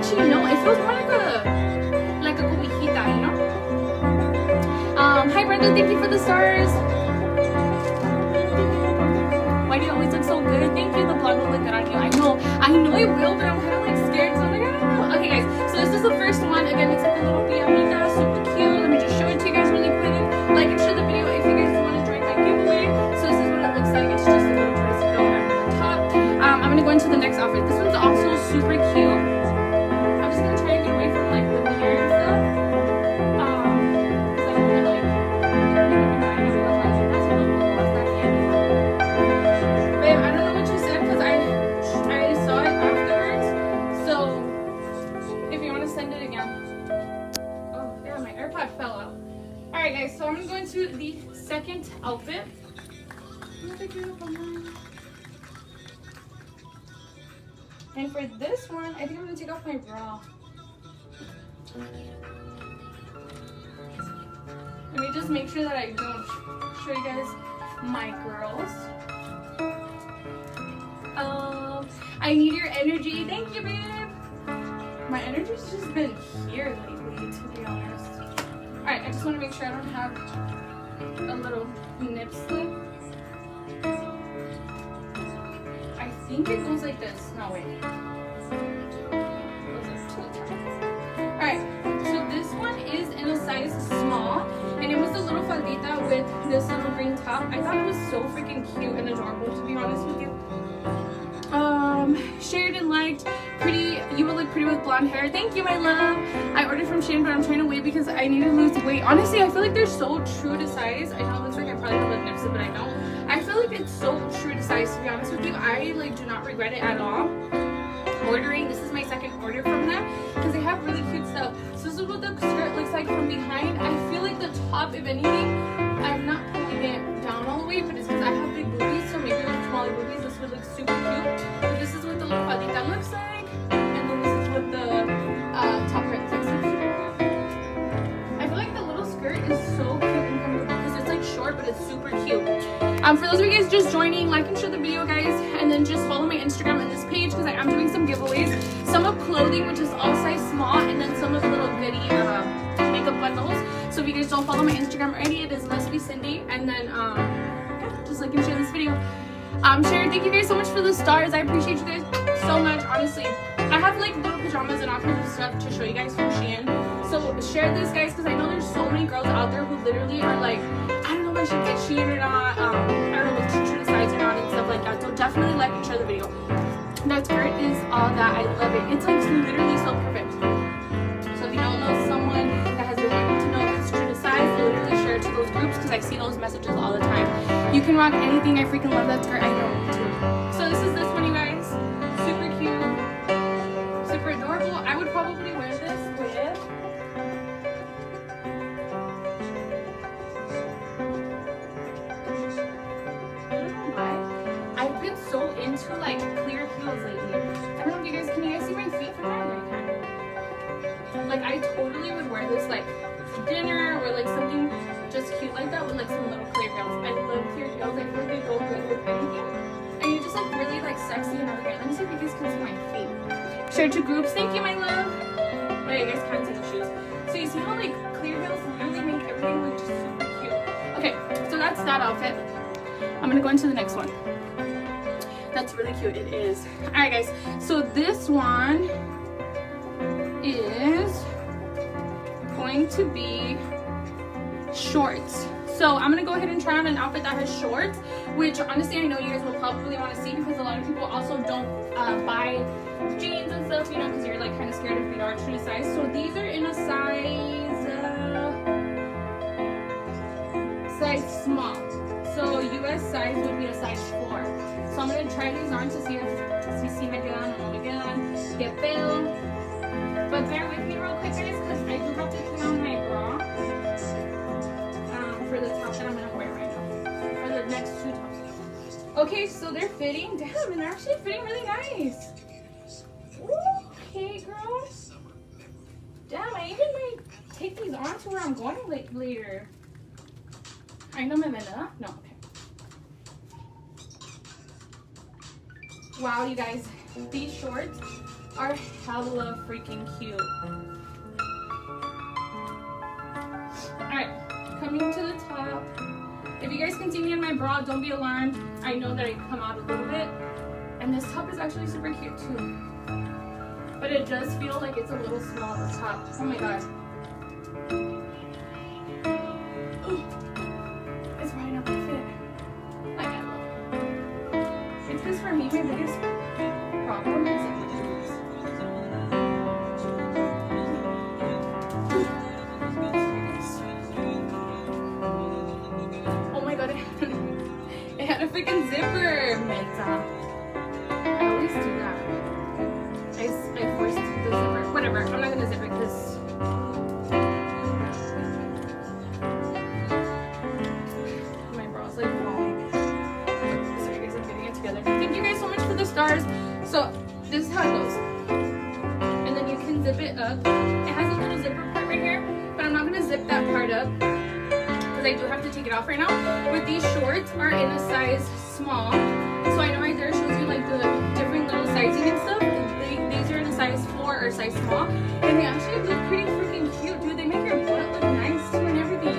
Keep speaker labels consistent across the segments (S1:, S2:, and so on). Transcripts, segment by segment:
S1: doesn't no. It feels more like a like a cobijita, you know. Um, hi Brenda, thank you for the stars. Why do you always look so good? Thank you. The vlog will look good on you. I know, I know it will, but I'm kind of like scared. So I'm like, I don't know. Okay, guys. So this is the first one. Again, it's like a little pijamita, super cute. Let me just show it to you guys really quick. Like and share the video if you guys want to join my giveaway. So this is what it looks like. It's just a little dress on the top. Um, I'm gonna go into the next outfit. This one's also super cute. And for this one, I think I'm gonna take off my bra. Let me just make sure that I don't show you guys my girls. Um, I need your energy. Thank you, babe. My energy's just been here lately, to be honest. Alright, I just want to make sure I don't have a little nip slip. Think it goes like this. No, wait. Alright, so this one is in a size small, and it was a little faldita with this little green top. I thought it was so freaking cute and adorable, to be honest with you. Um, shared and liked. Pretty, you would look pretty with blonde hair. Thank you, my love. I ordered from Shein, but I'm trying to wait because I need to lose weight. Honestly, I feel like they're so true to size. I know it looks like I probably nip slip, but I don't. So true to size, to be honest with you. I like do not regret it at all ordering. This is my second order from them because they have really cute stuff. So this is what the skirt looks like from behind. I feel like the top, if anything, I'm not pulling it down all the way, but it's because I have big boobies, so maybe with smaller boobies, this would look super cute. Short, but it's super cute. Um, for those of you guys just joining, like and share the video, guys, and then just follow my Instagram and this page because I am doing some giveaways. Some of clothing, which is all size small, and then some of little goodie uh, makeup bundles. So if you guys don't follow my Instagram already, it is Must Be Cindy, and then um, yeah, just like and share this video. Um, Sharon, thank you guys so much for the stars. I appreciate you guys so much, honestly. I have like little pajamas and all kinds of stuff to show you guys from Shein. So share this, guys, because I know there's so many girls out there who literally are like, if I should get Shein or not. Um, I don't know if to size or not and stuff like that. So definitely like and share the video. That skirt is all that. I love it. It's like literally so perfect. So if you don't know someone that has been wanting to know if it's true to size, literally share it to those groups because I see those messages all the time. You can rock anything. I freaking love that skirt. I know can you guys see my feet from there? I. Like I totally would wear this like to dinner or like something just cute like that with like some little clear heels. I love clear heels. I feel like they go good with anything. And you just look really like sexy and everything. Let me see if you guys can see my feet. Share to groups. Thank you, my love. You guys can't see the shoes. So you see how like clear heels really make everything look just super cute. Okay, so that's that outfit. I'm gonna go into the next one. That's really cute. It is. All right, guys. So this one is going to be shorts. So I'm gonna go ahead and try on an outfit that has shorts, which honestly I know you guys will probably want to see because a lot of people also don't uh, buy jeans and stuff, you know, because you're like kind of scared if they are true to size. So these are in a size uh, size small. So US size would be a size four. So I'm gonna try these on to see if si, si me quedan o no me quedan. But bear with me real quick, guys, because I do have to put on my bra um, for the top that I'm gonna wear right now. For the next two tops. Okay, so they're fitting. Damn, and they're actually fitting really nice. Okay, girl. Damn, I even might take these on to where I'm going la- later. I know my vanilla. No, okay. Wow, you guys, these shorts are hella freaking cute. Alright, coming to the top. If you guys can see me in my bra, don't be alarmed. I know that I come out a little bit. And this top is actually super cute too. But it does feel like it's a little small at the top. Oh my god. Small. So I know right there shows you like the different little sizing and stuff. They, these are in a size 4 or size small. And they actually look pretty freaking cute, dude. They make your butt look nice too and everything.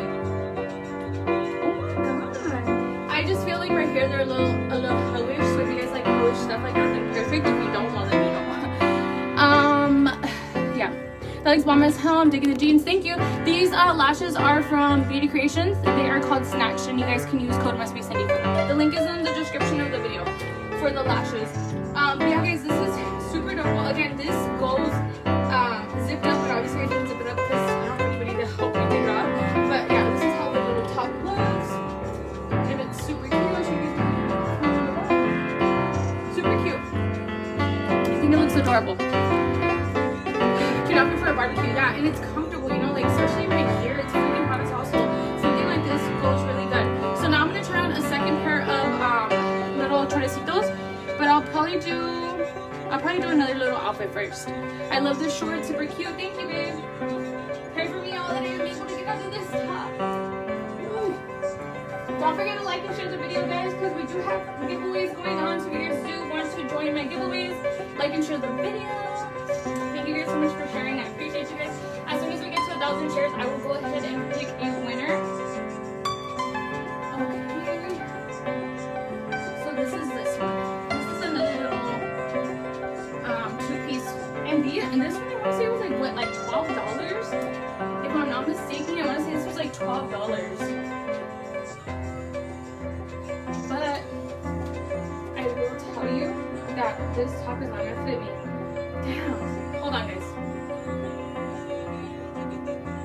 S1: Oh my god. I just feel like right here they're a little a little hoish. So if you guys like hoish stuff like that, then perfect. If you don't, want them, you don't. want um yeah. That looks bomb as hell. I'm digging the jeans. Thank you. These uh, lashes are from Beauty Creations. They are called and you guys can use code must be Cindy for. The link is in for the lashes. Um, but yeah, guys, this is super adorable. Again, this goes um, zipped up, but obviously I didn't zip it up because I don't have anybody to help me take it off. But yeah, this is how the little top looks, and it's super cute. Super cute. I think it looks adorable cute outfit for a barbecue. Yeah, and it's outfit first. I love this short, super cute. Thank you, babe. Pray for me all that I am able to get out of this. Ooh. Don't forget to like and share the video, guys, because we do have giveaways going on. So if you guys do want to join my giveaways, like and share the video. And the and this one I want to say was like what, like twelve dollars? If I'm not mistaken, I want to say this was like twelve dollars. But I will tell you that this top is not gonna fit me. Damn. Hold on, guys.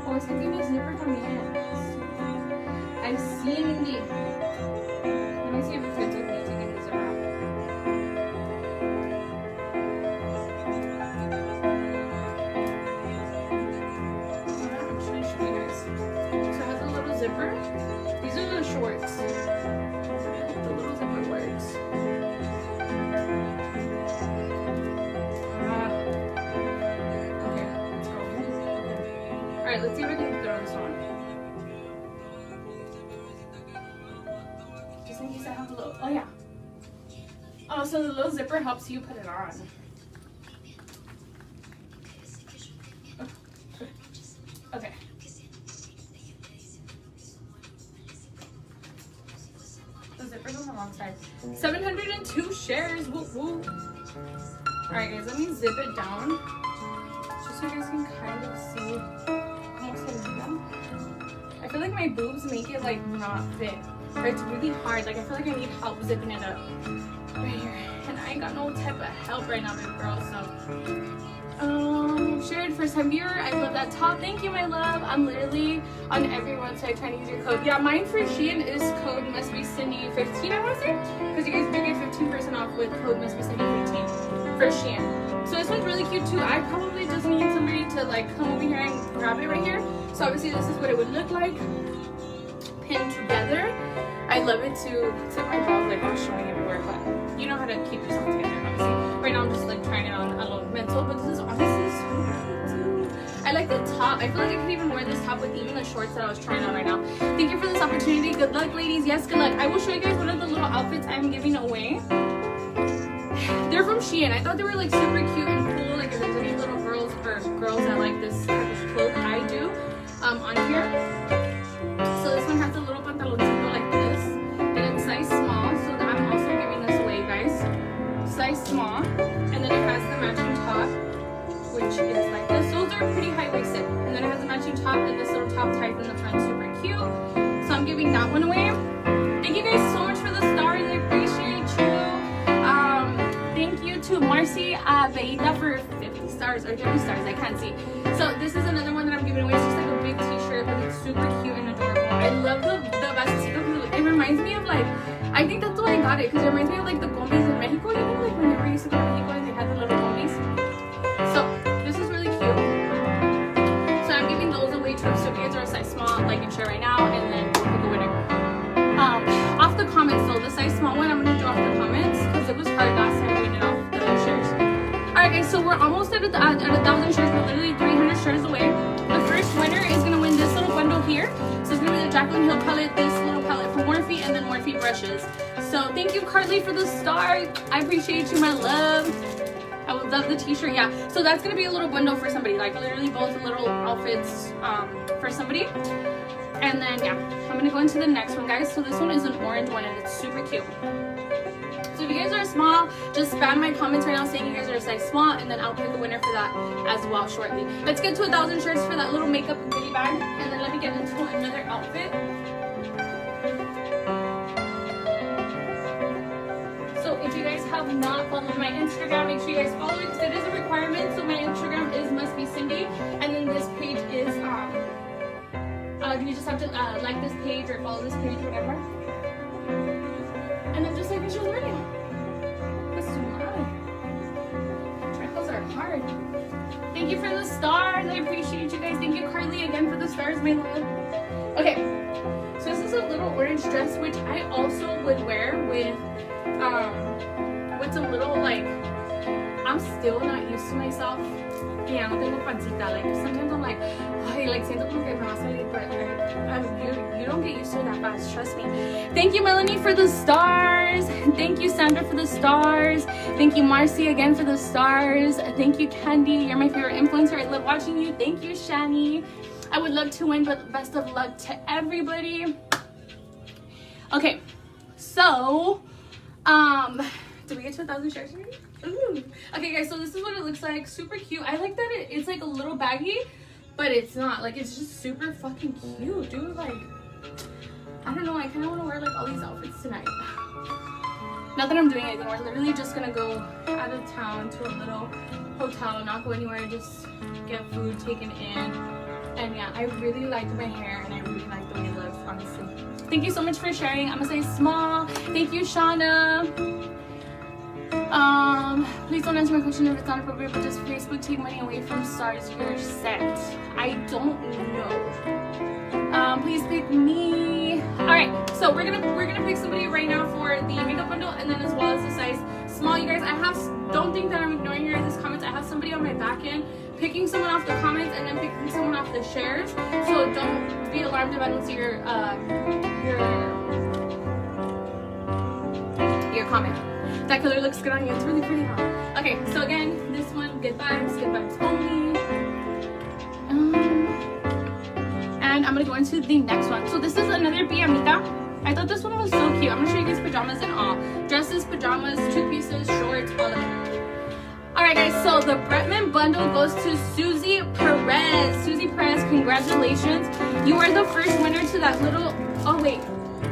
S1: Oh, it's gonna be zipper también. I've seen the. Go. Alright, let's see if I can throw this on. Just in case I have a little. Oh, yeah. Oh, so the little zipper helps you put it on. Okay. The zipper's on the wrong side. 702 shares. Woo woo. Alright, guys, let me zip it down. Just so you guys can kind of see feel like my boobs make it like not fit. Or it's really hard. Like I feel like I need help zipping it up. Right here. And I ain't got no type of help right now, big girl, so um, shared first time viewer. I love that top. Thank you, my love. I'm literally on every website trying to use your code. Yeah, mine for Shein is code must be Cindy 15. I want to say because you guys do get 15% off with code must be Cindy 15 for Shein. So this one's really cute too. I probably just need somebody to like come over here and grab it right here. So obviously this is what it would look like pinned together. I love it. It's like my dog like was showing everywhere, but you know how to keep yourself together. Obviously, right now I'm just like trying it on a little mental, but this is honestly so cute. I like the top. I feel like I could even wear this top with even the shorts that I was trying on right now. Thank you for this opportunity. Good luck, ladies. Yes, good luck. I will show you guys one of the little outfits I'm giving away. They're from Shein. I thought they were like super cute and cool. Like if there's any little girls or girls that like this Um, on here. So this one has a little pantaloncito like this, and it's size small. So I'm also giving this away, guys. Size small, and then it has the matching top, which is like this. Those are pretty high waisted, and then it has a matching top and this little top tight in the front, super cute. So I'm giving that one away. Thank you guys so much for the stars. I appreciate you. Um, thank you to Marcy uh, Beita for 50 stars or 30 stars. I can't see. So this is another one that I'm giving away. It's just like T-shirt, but it's super cute and adorable. I love the the vestito because it reminds me of like I think that's why I got it because it reminds me of like the gomis in Mexico. You know, like whenever you used to go to Mexico and they had the little gomis. So this is really cute. So I'm giving those away to So guys are a size small, like and share right now, and then we'll pick a winner. Um, off the comments though, the size small one I'm gonna do off the comments because it was hard last time it off the shares. Alright guys, so we're almost at a, at a thousand shares. We're literally 300 shares away. First winner is gonna win this little bundle here. So it's gonna be the Jaclyn Hill palette, this little palette from Morphe, and then Morphe brushes. So thank you, Carly, for the star. I appreciate you, my love. I would love the t-shirt, yeah. So that's gonna be a little bundle for somebody, like literally both little outfits um, for somebody. And then yeah, I'm gonna go into the next one, guys. So this one is an orange one and it's super cute. If you guys are small, just spam my comments right now saying you guys are a size small, and then I'll pick a winner for that as well shortly. Let's get to a thousand shirts for that little makeup goodie bag, and then let me get into another outfit. So if you guys have not followed my Instagram, make sure you guys follow it because it is a requirement. So my Instagram is must be Cindy, and then this page is um. Uh, you just have to uh, like this page or follow this page, whatever. And then just like the video. Thank you for the stars. I appreciate you guys. Thank you, Carly, again for the stars, my love. Okay, so this is a little orange dress, which I also would wear with, um, with a little like I'm still not used to myself. Que no tengo pancita. Like sometimes I'm like, ay, like siento como que me va a salir, but I, I'm, you, you don't get used to it that fast. Trust me. Thank you, Melanie, for the stars. Thank you, Sandra, for the stars. Thank you, Marcy, again for the stars. Thank you, Candy. You're my favorite influencer. I love watching you. Thank you, Shani. I would love to win, but best of luck to everybody. Okay, so, um, did we get to a thousand shares already? Ooh. Okay, guys, so this is what it looks like. Super cute. I like that it, it's like a little baggy, but it's not. Like, it's just super fucking cute, dude. Like, I don't know. I kind of want to wear like all these outfits tonight. Not that I'm doing anything. We're literally just gonna go out of town to a little hotel, not go anywhere, just get food taken in. And yeah, I really like my hair and I really like the way it looks, honestly. Thank you so much for sharing. I'm gonna say small. Thank you, Shauna. Um, please don't answer my question if it's not appropriate, but does Facebook take money away from stars you're set? I don't know. Um, please pick me. Alright, so we're gonna we're gonna pick somebody right now for the makeup bundle and then as well as the size small. You guys, I have don't think that I'm ignoring your guys' comments. I have somebody on my back end picking someone off the comments and then picking someone off the shares. So don't be alarmed if I don't see your um, your your comment. That color looks good on you. It's really pretty, huh? Okay, so again, this one, good vibes, good vibes only. Um, and I'm gonna go into the next one. So this is another pijamita. I thought this one was so cute. I'm gonna show you guys pajamas and all. Dresses, pajamas, two pieces, shorts, all of it. Alright guys, so the Bretman bundle goes to Susie Perez. Susie Perez, congratulations. You are the first winner to that little, oh wait,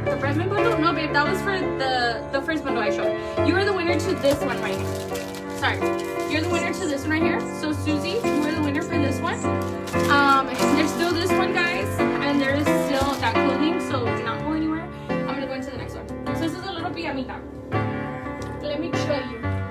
S1: the Bretman bundle? No babe, that was for the, the first bundle I showed. You are the winner to this one right here. Sorry. You're the winner to this one right here. So Susie, you are the winner for this one. Um, there's still this one guys, and there is still that clothing, so do not go anywhere. I'm gonna go into the next one. So this is a little pijamita. Let me show you.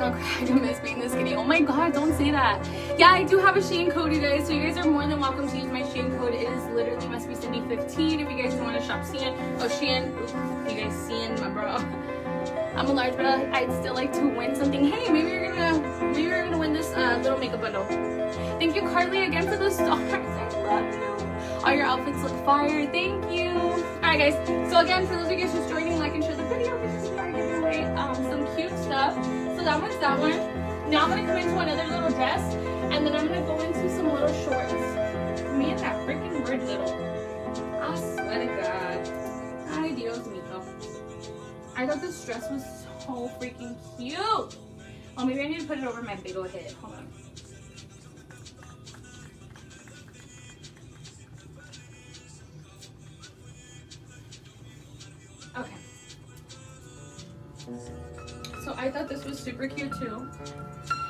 S1: I and miss being this skinny. Oh my god, don't say that. Yeah, I do have a Shein code, you guys. So you guys are more than welcome to use my Shein code. It is literally must be Cindy 15 if you guys want to shop Shein. Oh, Shein. You guys seeing my bro. I'm a large, but I'd still like to win something. Hey, maybe you're gonna, maybe you're gonna win this uh, little makeup bundle. Thank you, Carly, again for the stars. I love you. All your outfits look fire. Thank you. All right, guys. So again, for those of you guys just joining, like and share the video because we are giving away um, some cute stuff. So that one's that one. Now I'm gonna come into another little dress, and then I'm gonna go into some little shorts. Me and that freaking word little. I swear to God. Ay, Dios mío. I thought this dress was so freaking cute. Oh, maybe I need to put it over my big old head. Hold on. Super cute too.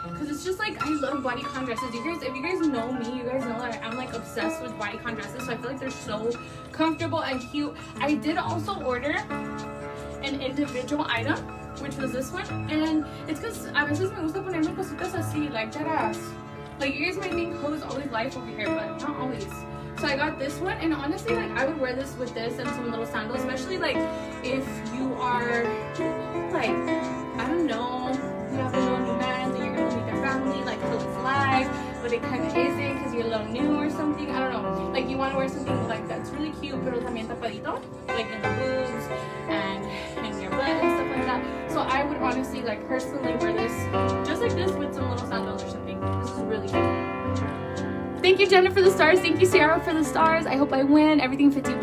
S1: Cause it's just like I love bodycon dresses. You guys, if you guys know me, you guys know that I'm like obsessed with bodycon dresses. So I feel like they're so comfortable and cute. I did also order an individual item, which was this one, and it's because a veces me gusta ponerme cositas así, like that ass. Like you guys might think oh, clothes always life over here, but not always. So I got this one, and honestly, like I would wear this with this and some little sandals, especially like if you are like but it kind of isn't because you're a little new or something. I don't know. Like you want to wear something like that's really cute, pero también tapadito, like in the boobs and in your butt and stuff like that. So I would honestly like personally wear this just like this with some little sandals or something. This is really cute. Thank you, Jenna, for the stars. Thank you, Sierra, for the stars. I hope I win. Everything fits you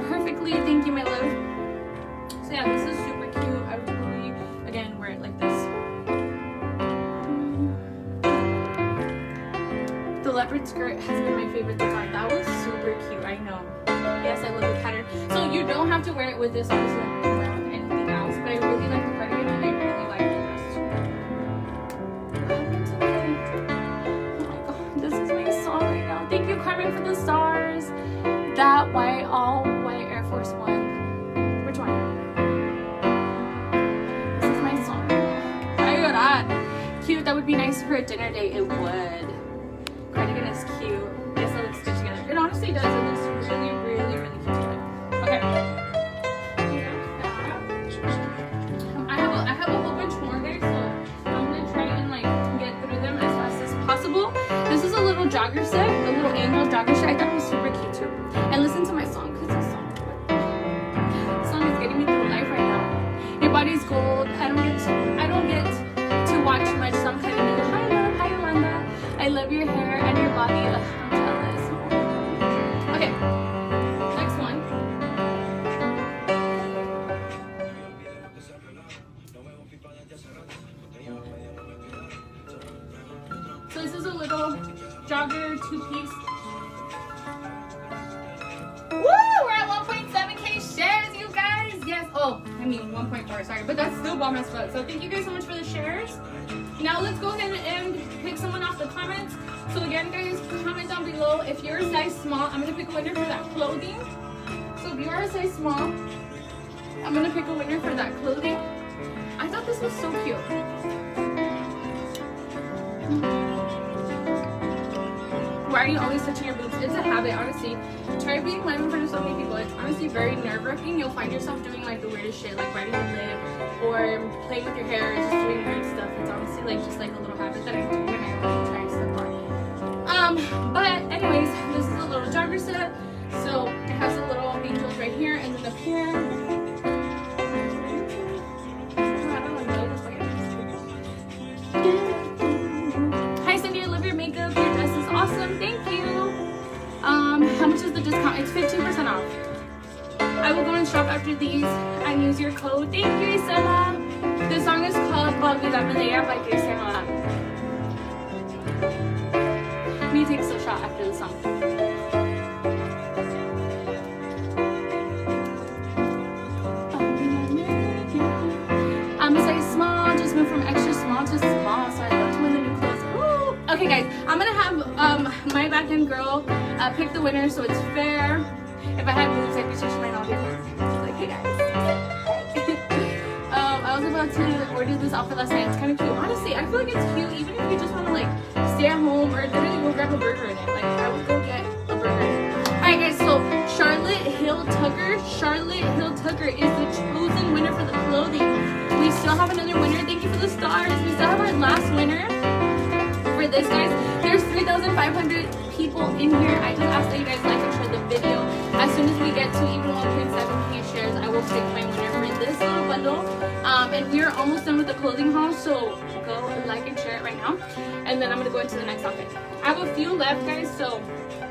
S1: skirt has been my favorite. That was super cute. I know. Yes, I love the pattern. So you don't have to wear it with this, obviously. So thank you guys so much for the shares. Now let's go ahead and pick someone off the comments. So again, guys, comment down below if you're a size small. I'm gonna pick a winner for that clothing. So if you are a size small, I'm gonna pick a winner for that clothing. I thought this was so cute. Why are you always touching your boobs? It's a habit, honestly. Try being live in front of so many people. It's honestly very nerve wracking. You'll find yourself doing like the weirdest shit, like biting your lip or playing with your hair, just doing weird stuff. It's honestly like just like a little habit that I do when I really try stuff on. Um, but anyways, this is a little jogger set. So it has a little angels right here and then up here. Like- Hi Cindy, I love your makeup. Your dress is awesome. Thank you. Um, how much is the discount? It's 15% off. Go and shop after these and use your code. Thank you, Isela. The song is called Olvídame de ella by Mola. Me take a shot after the song. I'm a size small, just went from extra small to small, so I love to win the new clothes. Okay, guys, I'm gonna have um my back end girl uh, pick the winner so it's fair. If I had boobs, I'd be touching my naughty Like, hey guys. um, I was about to order this outfit last night. It's kind of cute. Honestly, I feel like it's cute, even if you just want to like stay at home or literally go grab a burger in it. Like, I would go get a burger. Alright, guys, so Charlotte Hill Tucker, Charlotte Hill Tucker is the chosen winner for the clothing. We still have another winner. Thank you for the stars. We still have our last winner for this, guys. There's 3,500 people in here. I just ask that you guys like and share the video. As soon as we get to even 1.7k shares, I will pick my winner for this little bundle. Um, and we are almost done with the clothing haul, so go and like and share it right now. And then I'm gonna go into the next outfit. I have a few left, guys, so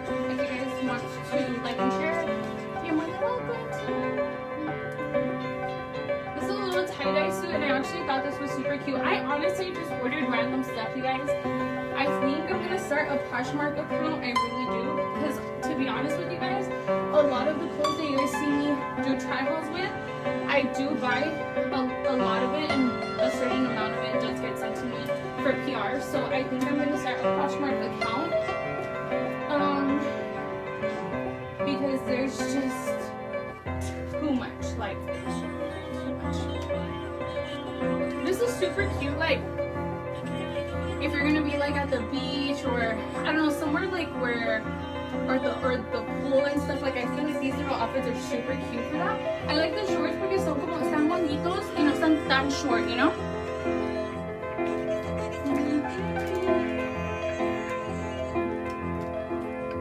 S1: if you guys want to like and share, you're more than welcome. This is a little tie-dye suit, and I actually thought this was super cute. I honestly just ordered random stuff, you guys. I think I'm gonna start a Poshmark account. I really do, because to be honest with you guys, a lot of the clothes that you guys see me do try hauls with, I do buy a, a lot of it, and a certain amount of it does get sent to me for PR. So I think I'm gonna start a Poshmark account. Um, because there's just too much, like. This is super cute, like if you're gonna be like at the beach or I don't know somewhere like where or the or the school and stuff. Like I feel like these little outfits are super cute for that. I like the shorts porque son como están bonitos y no están tan short, you know?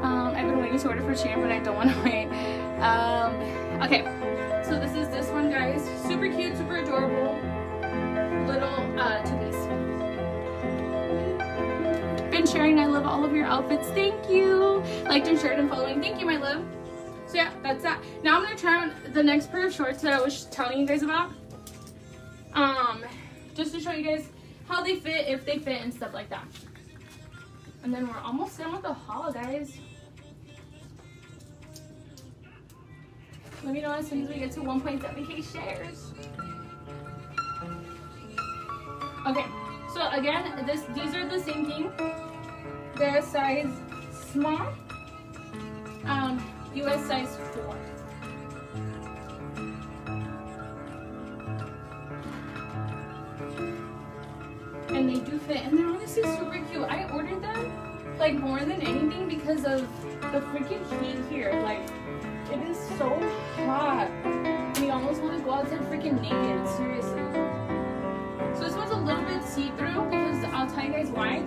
S1: Um, I've been waiting to order for Shein, but I don't want to wait. Um, okay, so this is this one, guys. Super cute, super adorable. Little uh, two-piece. Sharing. I love all of your outfits. Thank you. Liked and shared and following. Thank you, my love. So yeah, that's that. Now I'm gonna try on the next pair of shorts that I was telling you guys about. Um, just to show you guys how they fit, if they fit, and stuff like that. And then we're almost done with the haul, guys. Let me know as soon as we get to 1.7k shares. Okay, so again, this these are the same thing. They're size small, um, US size 4. And they do fit, and they're honestly super cute. I ordered them like more than anything because of the freaking heat here. Like, it is so hot. We almost want to go outside freaking naked, seriously. So this one's a little bit see-through because I'll tell you guys why.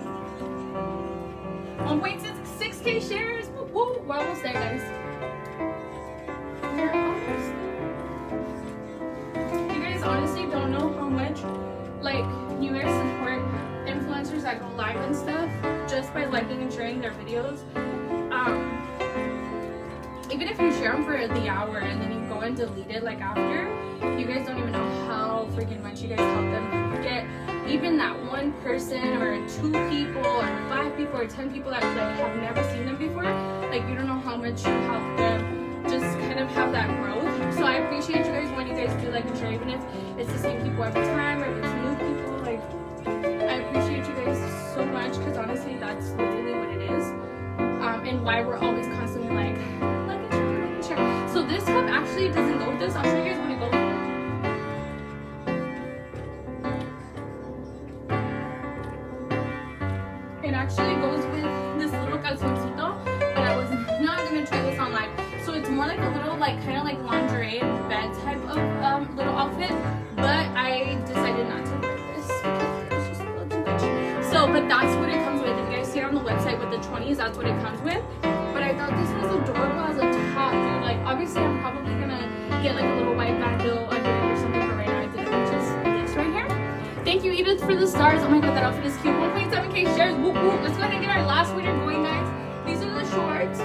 S1: 1.6k shares. Woo, woo. We're almost there, guys. You guys honestly don't know how much, like, you guys support influencers that go live and stuff just by liking and sharing their videos. Um, even if you share them for the hour and then you go and delete it like after, you guys don't even know how freaking much you guys help them get even that one person or two people or five people or ten people that like have never seen them before. Like you don't know how much you help them just kind of have that growth. So I appreciate you guys when you guys do like a share, even if it's the same people every time or if it's new people. Like I appreciate you guys so much because honestly, that's literally what it is, um, and why we're always constantly like like and share, like and share. So this cup actually doesn't go with this. I'll show you guys stars. Oh my god, that outfit is cute. 1.7k shares. Whoop. Let's go ahead and get our last winner going, guys. These are the shorts.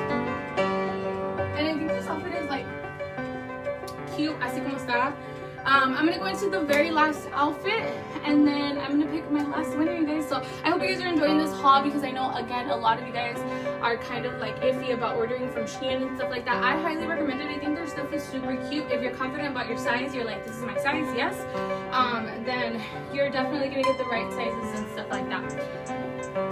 S1: And I think this outfit is like cute, así como está. Um, I'm gonna go into the very last outfit and then I'm gonna pick my last winner, you guys. So I hope you guys are enjoying this haul because I know, again, a lot of you guys are kind of like iffy about ordering from Shein and stuff like that. I highly recommend it. I think their stuff is super cute. If you're confident about your size, you're like, this is my size, yes, um, then you're definitely gonna get the right sizes and stuff like that.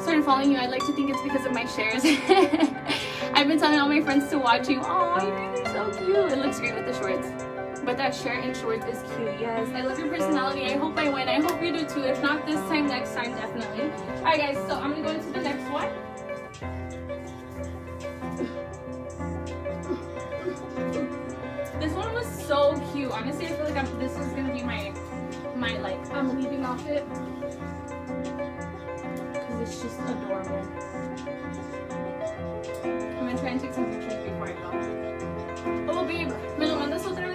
S1: Started following you. I'd like to think it's because of my shares. I've been telling all my friends to watch you. Oh, you're so cute. It looks great with the shorts. But that shirt and shorts is cute, yes. I love your personality. I hope I win. I hope you do too. If not this time, next time, definitely. Alright guys, so I'm gonna go into the next one. This one was so cute. Honestly, I feel like I'm, this is gonna be my, my like, um, I'm leaving outfit. Cause it's just adorable. I'm gonna try and take some pictures before I go. Oh babe, me lo mandas otra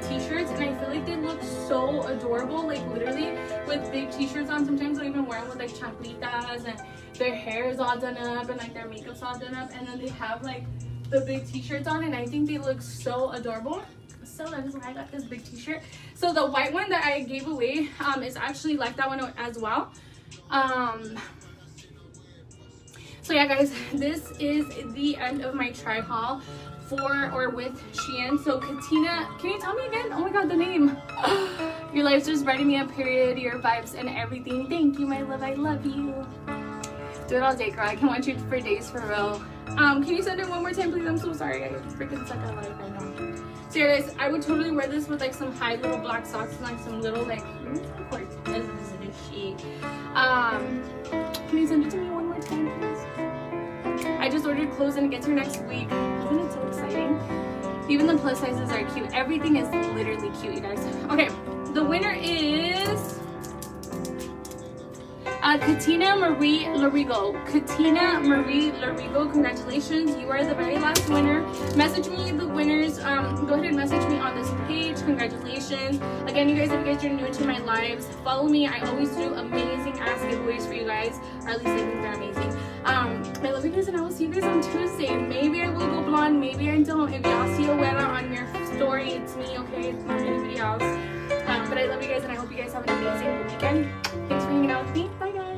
S1: big t-shirts and I feel like they look so adorable. Like literally with big t-shirts on. Sometimes they'll even wear them with like chanclitas and their hair is all done up and like their makeup's all done up and then they have like the big t-shirts on and I think they look so adorable. So that is why I got this big t-shirt. So the white one that I gave away um, is actually like that one as well. Um, so yeah guys, this is the end of my try haul for or with Shein. So Katina, can you tell me again? Oh my god, the name. Your life's just writing me a period, your vibes and everything. Thank you, my love. I love you. Do it all day, girl. I can watch you for days for real. Um, can you send it one more time, please? I'm so sorry. I freaking suck at life right now. So, guys, I would totally wear this with like some high little black socks and like some little like, of course, this is a shit. Um, can you send it to me one more time, please? I just ordered clothes and it gets here next week. Isn't it so exciting? Even the plus sizes are cute. Everything is literally cute, you guys. Okay, the winner is uh, Katina Marie Larigo. Katina Marie Larigo, congratulations. You are the very last winner. Message me the winners. Um, go ahead and message me on this page. Congratulations. Again, you guys, if you guys are new to my lives, follow me. I always do amazing ass giveaways for you guys, or at least I think they're amazing. Um, I love you guys, and I will see you guys on Tuesday. Maybe I will go blonde, maybe I don't. If y'all see a winner on your story, it's me, okay? It's not anybody else. But I love you guys, and I hope you guys have an amazing weekend. Thanks for hanging out with me. Bye, guys.